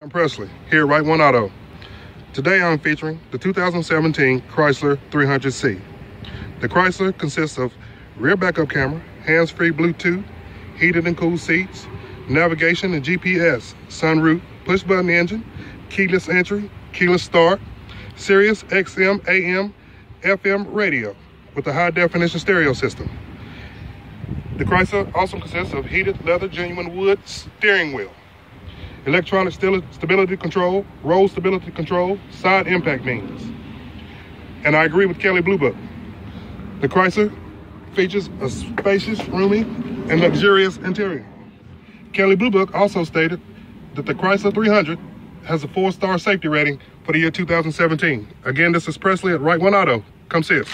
I'm Pressly here at Right One Auto. Today I'm featuring the 2017 Chrysler 300C. The Chrysler consists of rear backup camera, hands-free Bluetooth, heated and cooled seats, navigation and GPS, sunroof, push button engine, keyless entry, keyless start, Sirius XM AM FM radio with a high definition stereo system. The Chrysler also consists of heated leather genuine wood steering wheel, electronic stability control, roll stability control, side impact beams. And I agree with Kelley Blue Book. The Chrysler features a spacious, roomy, and luxurious interior. Kelley Blue Book also stated that the Chrysler 300 has a four-star safety rating for the year 2017. Again, this is Pressly at Right One Auto. Come see us.